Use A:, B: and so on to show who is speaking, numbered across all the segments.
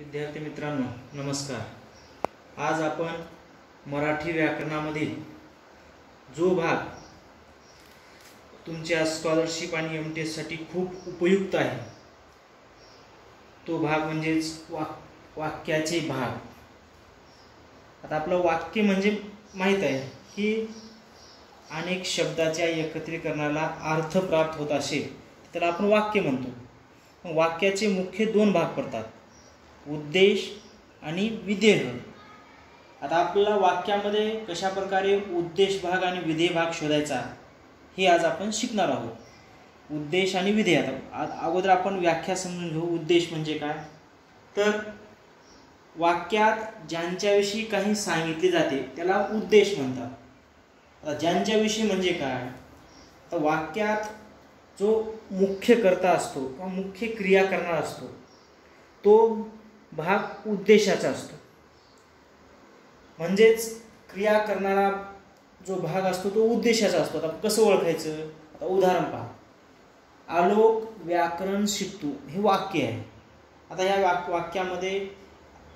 A: विद्यार्थी मित्रांनो नमस्कार. आज आपण मराठी व्याकरणामधील जो भाग तुमच्या स्कॉलरशिप आणि एम टी एससाठी खूप उपयुक्त आहे तो भाग म्हणजेच वाक वाक्याचे भाग. आता आपलं वाक्य म्हणजे माहीत आहे की अनेक शब्दाच्या एकत्रीकरणाला अर्थ प्राप्त होत असेल त्याला आपण वाक्य म्हणतो. वाक्याचे मुख्य दोन भाग पडतात. उद्देश आणि विधेय. आता आपल्याला वाक्यामध्ये कशा प्रकारे उद्देश भाग आणि विधेय भाग शोधायचा हे आज आपण शिकणार आहोत. उद्देश आणि विधेय. आता अगोदर आपण व्याख्या समजून घेऊ. उद्देश म्हणजे काय? तर वाक्यात ज्यांच्याविषयी काही सांगितले जाते त्याला उद्देश म्हणतात. आता ज्यांच्याविषयी म्हणजे काय? तर वाक्यात जो मुख्य कर्ता असतो किंवा मुख्य क्रिया करणारा असतो तो भाग उद्देशाचा असतो. म्हणजेच क्रिया करणारा जो भाग असतो तो उद्देशाचा असतो. आता कसं ओळखायचं? आता उदाहरण पहा. आलोक व्याकरण शिकतो हे वाक्य आहे. आता या वाक वाक्यामध्ये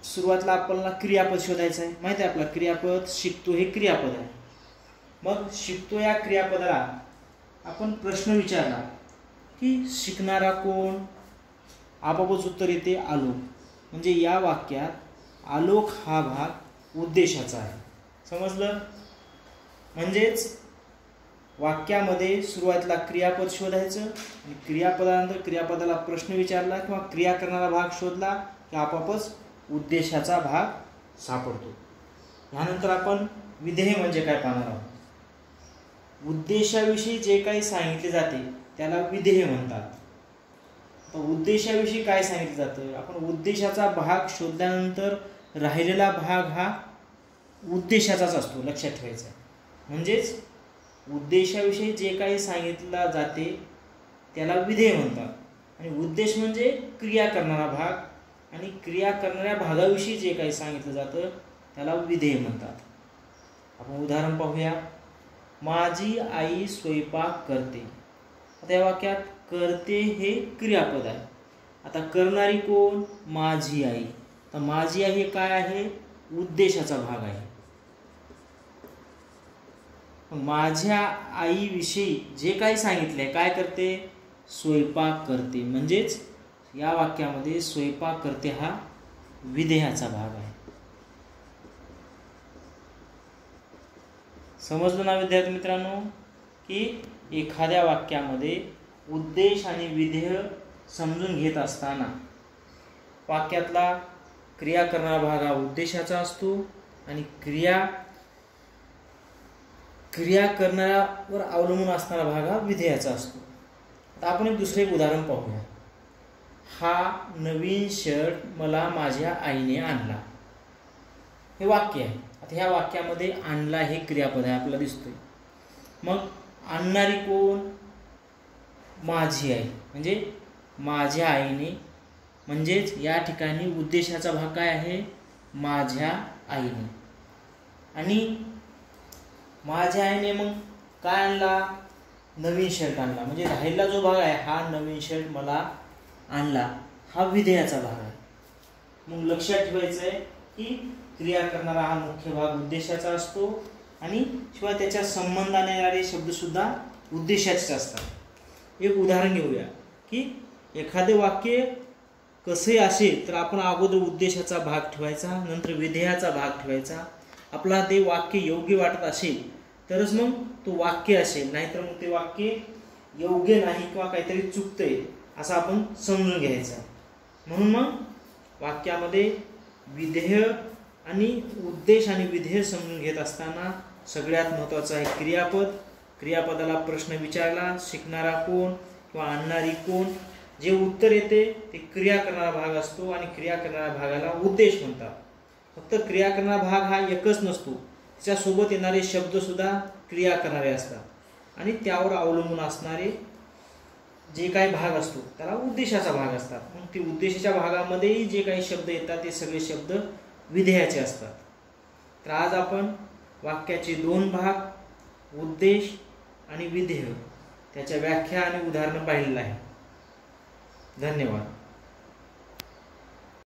A: सुरुवातीला आपल्याला क्रियापद शोधायचं आहे. माहिती आहे आपला क्रियापद शिकतो हे क्रियापद आहे. मग शिकतो या क्रियापदाला आपण प्रश्न विचारला की शिकणारा कोण? आपापच उत्तर येते आलोक. म्हणजे या वाक्यात आलोक हा भाग उद्देशाचा आहे. समजलं? म्हणजेच वाक्यामध्ये सुरुवातीला क्रियापद शोधायचं आणि क्रियापदानंतर क्रियापदाला प्रश्न विचारला किंवा क्रिया करणारा भाग शोधला की आपापच उद्देशाचा भाग सापडतो. ह्यानंतर आपण विधेय म्हणजे काय पाहणार आहोत? उद्देशाविषयी जे काही सांगितले जाते त्याला विधेय म्हणतात. उद्देशाविषयी काय सांगितलं जातं? आपण उद्देशाचा भाग शोधल्यानंतर राहिलेला भाग हा उद्देशाचाच असतो लक्षात ठेवायचा. म्हणजेच उद्देशाविषयी जे काही सांगितलं जाते त्याला विधेय म्हणतात. आणि उद्देश म्हणजे क्रिया करणारा भाग. आणि क्रिया करणाऱ्या भागाविषयी जे काही सांगितलं जातं त्याला विधेय म्हणतात. आपण उदाहरण पाहूया. माझी आई स्वयंपाक करते. आता या वाक्यात करते हे क्रियापद आहे. आता करणारी कोण? माझी आई. तर माझी आई हे काय आहे? उद्देशाचा भाग आहे. माझ्या आईविषयी जे काही सांगितलंय काय करते? स्वयंपाक करते. म्हणजेच या वाक्यामध्ये स्वयंपाक करते हा विधेयाचा भाग आहे. समजलं ना विद्यार्थी मित्रांनो? की एखाद्या वाक्यामध्ये उद्देश आणि विधेय समजून घेत असताना वाक्यातला क्रिया करणारा भाग हा उद्देशाचा असतो आणि क्रिया क्रिया करणाऱ्यावर अवलंबून असणारा भाग हा विधेयाचा असतो. आता आपण एक दुसरे एक उदाहरण पाहूया. हा नवीन शर्ट मला माझ्या आईने आणला. हे वाक्य आहे. आता ह्या वाक्यामध्ये आणला हे क्रियापद आहे आपल्याला दिसतोय. मग आणणारी कोण? माझी आई. म्हणजे माझ्या आईने म्हणजेच या ठिकाणी उद्देशाचा भाग काय आहे? माझ्या आईने. आणि माझ्या आईने मग काय आणला? नवीन शर्ट आणला. म्हणजे राहिलेला जो भाग आहे हा नवीन शर्ट मला आणला. हा विधेयाचा भाग आहे. मग लक्षात ठेवायचं आहे की क्रिया करणारा हा मुख्य भाग उद्देशाचा असतो आणि शिवाय त्याच्या संबंधाने येणारे शब्दसुद्धा उद्देशाचेच असतात. एक उदाहरण घेऊया की एखादे वाक्य कसे असेल तर आपण अगोदर उद्देशाचा भाग ठेवायचा नंतर विधेयाचा भाग ठेवायचा. आपला ते वाक्य योग्य वाटत असेल तरच मग तो वाक्य असेल. नाहीतर मग ते वाक्य योग्य नाही किंवा काहीतरी चुकतंय असं आपण समजून घ्यायचं. म्हणून मग वाक्यामध्ये विधेय आणि उद्देश आणि विधेय समजून घेत असताना सगळ्यात महत्त्वाचं आहे क्रियापद क्रियापदाला प्रश्न विचारला शिकणारा कोण किंवा आणणारी कोण? जे उत्तर येते ते क्रिया करणारा भाग असतो आणि क्रिया करणाऱ्या भागाला उद्देश म्हणतात. फक्त क्रिया करणारा भाग हा एकच नसतो. त्याच्यासोबत येणारे शब्दसुद्धा क्रिया करणारे असतात. आणि त्यावर अवलंबून असणारे जे काही भाग असतो त्याला उद्देशाचा भाग असतात. मग ते उद्देशाच्या भागामध्येही जे काही शब्द येतात ते सगळे शब्द विधेयाचे असतात. तर आज आपण वाक्याचे दोन भाग उद्देश आणि विधेय. त्याच्या व्याख्या आणि उदाहरणं पाहिलेलं आहे. धन्यवाद.